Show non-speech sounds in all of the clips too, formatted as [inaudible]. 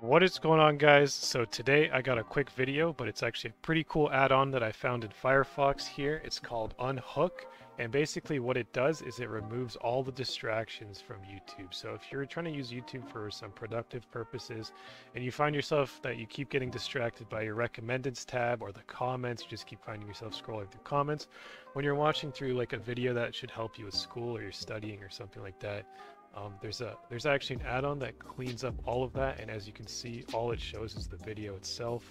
What is going on guys? So today I got a quick video, but it's actually a pretty cool add-on that I found in Firefox here. It's called Unhook, and basically what it does is it removes all the distractions from YouTube. So if you're trying to use YouTube for some productive purposes, and you find yourself that you keep getting distracted by your recommendeds tab or the comments, you just keep finding yourself scrolling through comments, when you're watching through like a video that should help you with school or you're studying or something like that, um, there's a there's actually an add-on that cleans up all of that, and as you can see, all it shows is the video itself,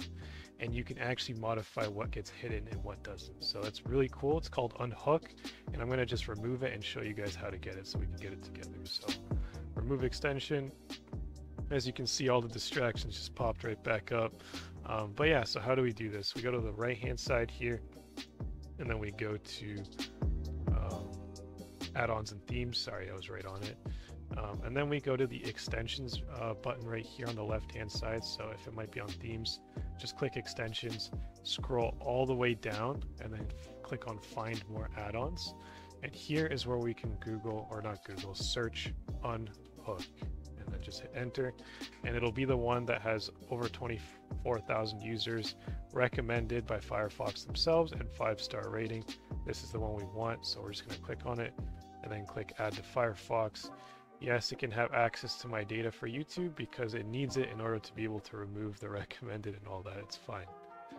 and you can actually modify what gets hidden and what doesn't. So it's really cool. It's called Unhook, and I'm gonna just remove it and show you guys how to get it so we can get it together. So remove extension. As you can see, all the distractions just popped right back up. Um, but yeah, so how do we do this? We go to the right-hand side here, and then we go to add-ons and themes. Sorry, I was right on it. Um, and then we go to the extensions uh, button right here on the left hand side. So if it might be on themes, just click extensions, scroll all the way down and then click on find more add-ons. And here is where we can Google or not Google, search unhook and then just hit enter. And it'll be the one that has over 24,000 users recommended by Firefox themselves and five star rating. This is the one we want. So we're just gonna click on it and then click add to Firefox Yes, it can have access to my data for YouTube because it needs it in order to be able to remove the [laughs] recommended and all that. It's fine.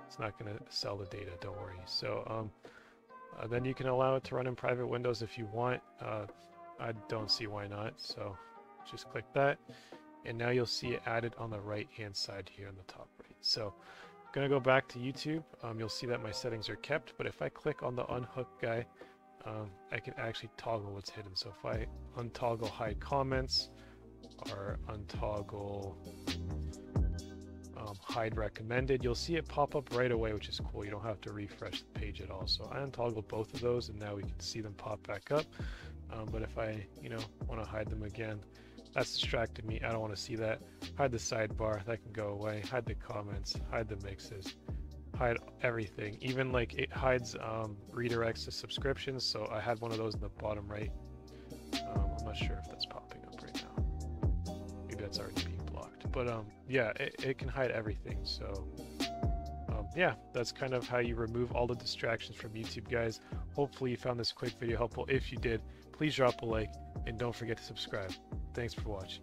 It's not going to sell the data, don't worry. So um, uh, then you can allow it to run in private windows if you want. Uh, I don't see why not. So just click that. And now you'll see it added on the right hand side here in the top right. So I'm going to go back to YouTube. Um, you'll see that my settings are kept. But if I click on the unhook guy, um, I can actually toggle what's hidden. So if I untoggle hide comments or untoggle um, hide recommended, you'll see it pop up right away, which is cool. You don't have to refresh the page at all. So I untoggled both of those and now we can see them pop back up. Um, but if I, you know, want to hide them again, that's distracted me. I don't want to see that. Hide the sidebar, that can go away. Hide the comments, hide the mixes hide everything. Even like it hides um, redirects to subscriptions. So I had one of those in the bottom right. Um, I'm not sure if that's popping up right now. Maybe that's already being blocked. But um, yeah, it, it can hide everything. So um, yeah, that's kind of how you remove all the distractions from YouTube, guys. Hopefully you found this quick video helpful. If you did, please drop a like and don't forget to subscribe. Thanks for watching.